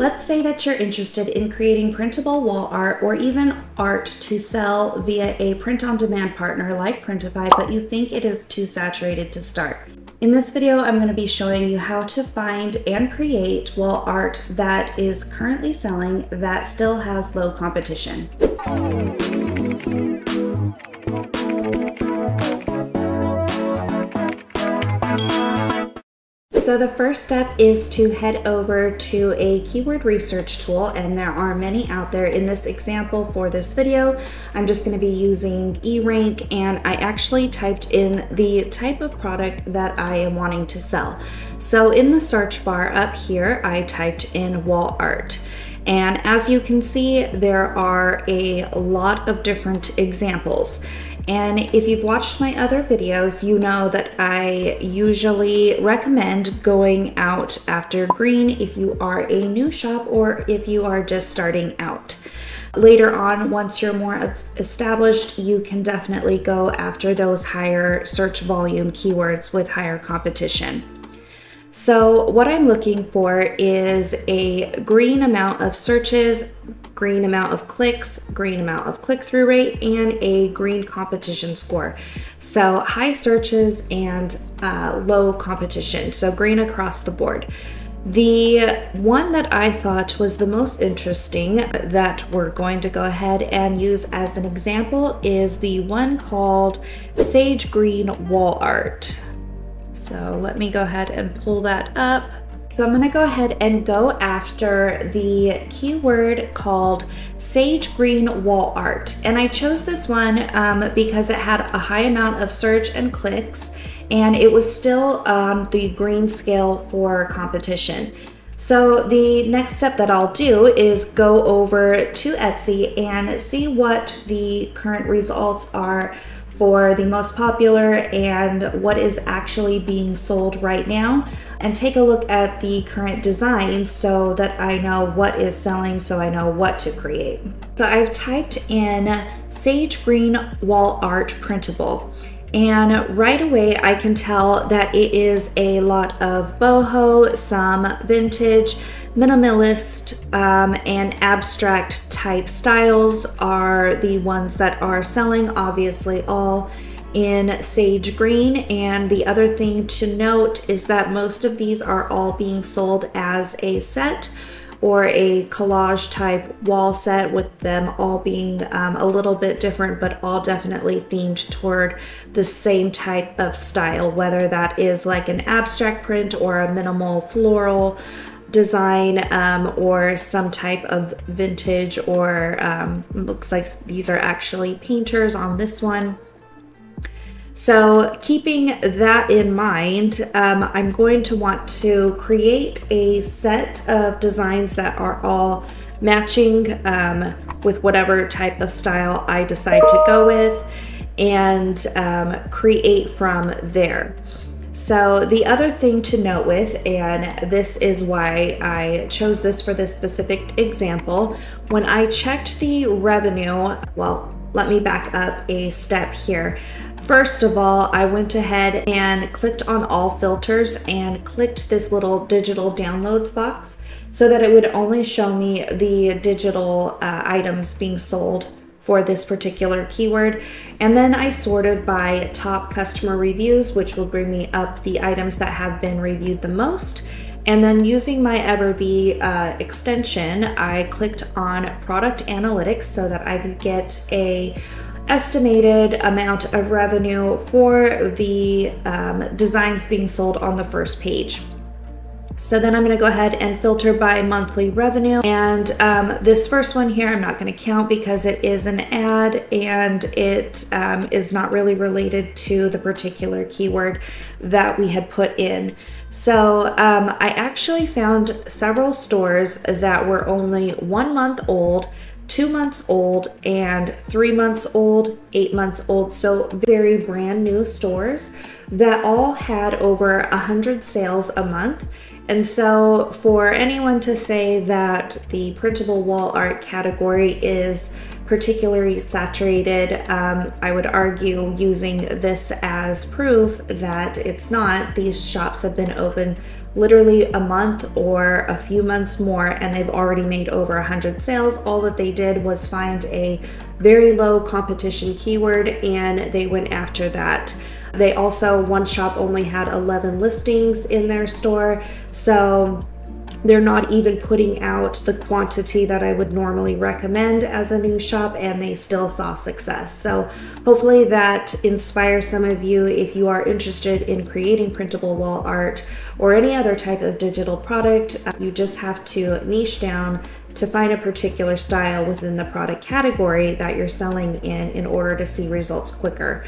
Let's say that you're interested in creating printable wall art or even art to sell via a print on demand partner like Printify, but you think it is too saturated to start. In this video, I'm going to be showing you how to find and create wall art that is currently selling that still has low competition. So the first step is to head over to a keyword research tool and there are many out there. In this example for this video, I'm just gonna be using eRank and I actually typed in the type of product that I am wanting to sell. So in the search bar up here, I typed in wall art. And as you can see, there are a lot of different examples. And if you've watched my other videos, you know that I usually recommend going out after green if you are a new shop or if you are just starting out. Later on, once you're more established, you can definitely go after those higher search volume keywords with higher competition. So what I'm looking for is a green amount of searches, green amount of clicks, green amount of click-through rate, and a green competition score. So high searches and uh, low competition, so green across the board. The one that I thought was the most interesting that we're going to go ahead and use as an example is the one called Sage Green Wall Art. So let me go ahead and pull that up. So I'm gonna go ahead and go after the keyword called Sage Green Wall Art. And I chose this one um, because it had a high amount of search and clicks and it was still on the green scale for competition. So the next step that I'll do is go over to Etsy and see what the current results are for the most popular and what is actually being sold right now and take a look at the current designs so that I know what is selling so I know what to create. So I've typed in sage green wall art printable and right away I can tell that it is a lot of boho, some vintage, minimalist um, and abstract type styles are the ones that are selling, obviously all in sage green. And the other thing to note is that most of these are all being sold as a set or a collage type wall set with them all being um, a little bit different but all definitely themed toward the same type of style whether that is like an abstract print or a minimal floral design um, or some type of vintage or um, looks like these are actually painters on this one. So keeping that in mind, um, I'm going to want to create a set of designs that are all matching um, with whatever type of style I decide to go with and um, create from there. So the other thing to note with, and this is why I chose this for this specific example, when I checked the revenue, well, let me back up a step here. First of all, I went ahead and clicked on all filters and clicked this little digital downloads box so that it would only show me the digital uh, items being sold for this particular keyword. And then I sorted by top customer reviews, which will bring me up the items that have been reviewed the most. And then using my Everbee uh, extension, I clicked on product analytics so that I could get a estimated amount of revenue for the um, designs being sold on the first page. So then I'm gonna go ahead and filter by monthly revenue. And um, this first one here, I'm not gonna count because it is an ad and it um, is not really related to the particular keyword that we had put in. So um, I actually found several stores that were only one month old two months old and three months old, eight months old. So very brand new stores that all had over a hundred sales a month. And so for anyone to say that the printable wall art category is particularly saturated, um, I would argue using this as proof that it's not. These shops have been open literally a month or a few months more and they've already made over 100 sales. All that they did was find a very low competition keyword and they went after that. They also, one shop only had 11 listings in their store. So they're not even putting out the quantity that I would normally recommend as a new shop, and they still saw success. So, hopefully, that inspires some of you if you are interested in creating printable wall art or any other type of digital product. Uh, you just have to niche down to find a particular style within the product category that you're selling in in order to see results quicker.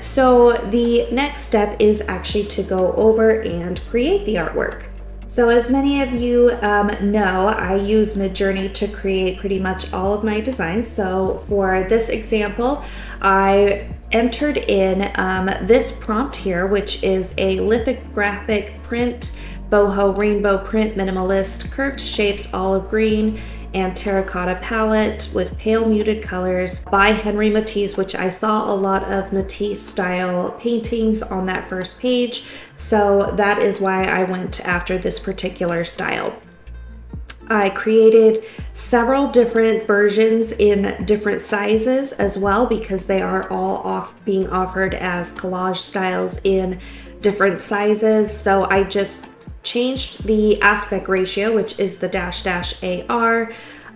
So, the next step is actually to go over and create the artwork. So as many of you um, know, I use Midjourney to create pretty much all of my designs. So for this example, I entered in um, this prompt here, which is a lithographic print, boho rainbow print minimalist, curved shapes, olive green, and terracotta palette with pale muted colors by Henri Matisse, which I saw a lot of Matisse style paintings on that first page. So that is why I went after this particular style. I created several different versions in different sizes as well because they are all off being offered as collage styles in different sizes. So I just changed the aspect ratio, which is the dash dash AR,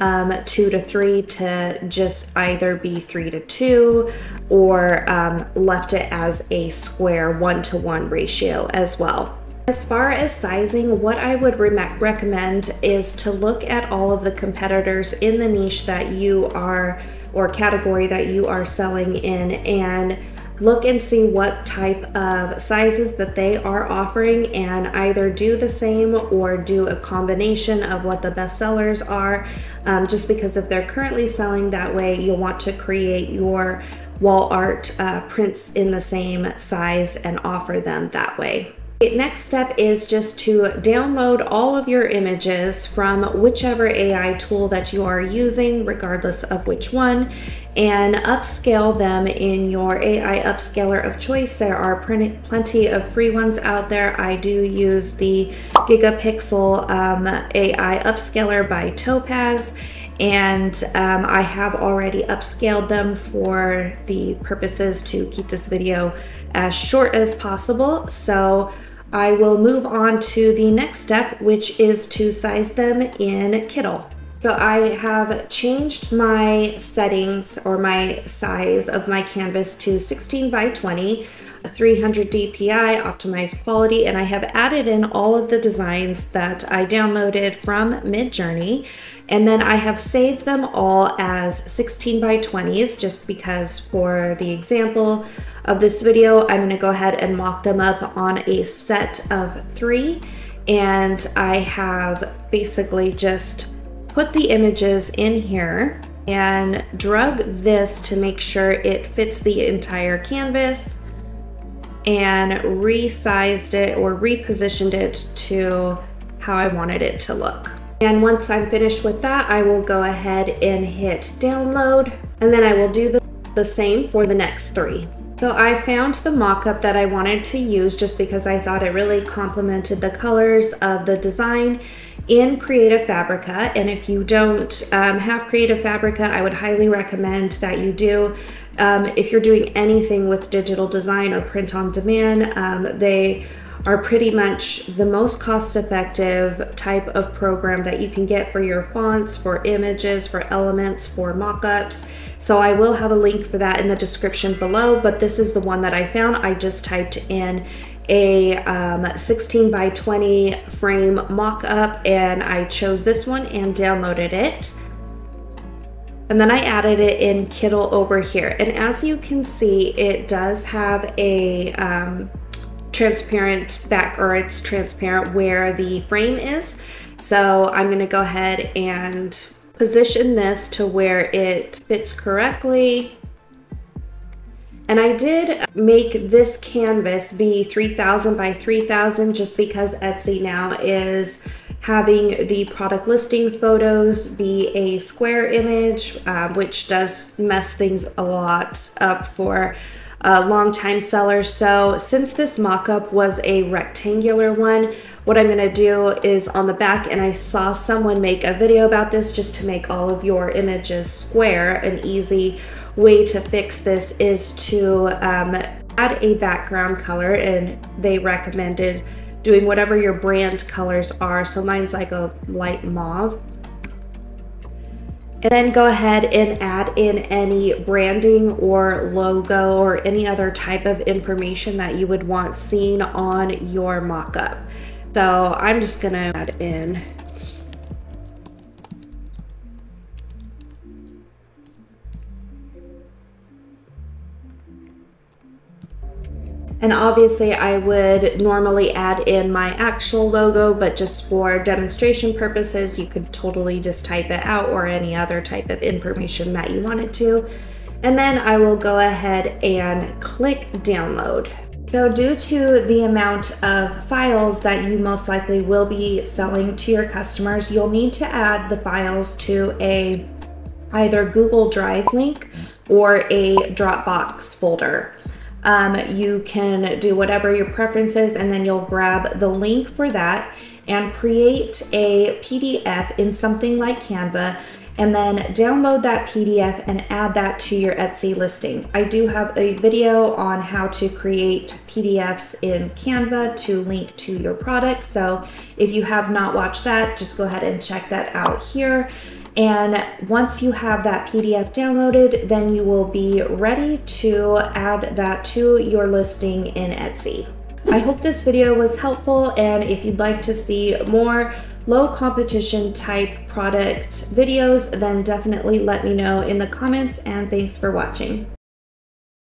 um, two to three to just either be three to two or um, left it as a square one to one ratio as well. As far as sizing, what I would re recommend is to look at all of the competitors in the niche that you are or category that you are selling in and look and see what type of sizes that they are offering and either do the same or do a combination of what the best sellers are. Um, just because if they're currently selling that way, you'll want to create your wall art uh, prints in the same size and offer them that way. Next step is just to download all of your images from whichever AI tool that you are using, regardless of which one, and upscale them in your AI upscaler of choice. There are plenty of free ones out there. I do use the Gigapixel um, AI upscaler by Topaz and um, I have already upscaled them for the purposes to keep this video as short as possible. So I will move on to the next step, which is to size them in Kittl. So I have changed my settings or my size of my canvas to 16 by 20, 300 DPI, optimized quality, and I have added in all of the designs that I downloaded from Midjourney. And then I have saved them all as 16 by 20s just because for the example of this video, I'm gonna go ahead and mock them up on a set of three. And I have basically just put the images in here and drug this to make sure it fits the entire canvas and resized it or repositioned it to how I wanted it to look. And once I'm finished with that, I will go ahead and hit download and then I will do the, the same for the next three. So I found the mock-up that I wanted to use just because I thought it really complemented the colors of the design in Creative Fabrica. And if you don't um, have Creative Fabrica, I would highly recommend that you do. Um, if you're doing anything with digital design or print on demand, um, they are pretty much the most cost effective type of program that you can get for your fonts, for images, for elements, for mockups. So I will have a link for that in the description below, but this is the one that I found. I just typed in a um, 16 by 20 frame mock-up and I chose this one and downloaded it. And then I added it in Kittl over here. And as you can see, it does have a um, transparent back or it's transparent where the frame is. So I'm gonna go ahead and position this to where it fits correctly. And I did make this canvas be 3000 by 3000 just because Etsy now is having the product listing photos be a square image, uh, which does mess things a lot up for a longtime seller. So since this mock-up was a rectangular one, what I'm gonna do is on the back, and I saw someone make a video about this just to make all of your images square, an easy way to fix this is to um, add a background color and they recommended doing whatever your brand colors are. So mine's like a light mauve. And then go ahead and add in any branding or logo or any other type of information that you would want seen on your mockup. So I'm just gonna add in And obviously I would normally add in my actual logo, but just for demonstration purposes, you could totally just type it out or any other type of information that you wanted to. And then I will go ahead and click download. So due to the amount of files that you most likely will be selling to your customers, you'll need to add the files to a either Google Drive link or a Dropbox folder. Um, you can do whatever your preference is, and then you'll grab the link for that and create a PDF in something like Canva and then download that PDF and add that to your Etsy listing. I do have a video on how to create PDFs in Canva to link to your product. So if you have not watched that, just go ahead and check that out here. And once you have that PDF downloaded, then you will be ready to add that to your listing in Etsy. I hope this video was helpful and if you'd like to see more low competition type product videos, then definitely let me know in the comments and thanks for watching.